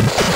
you.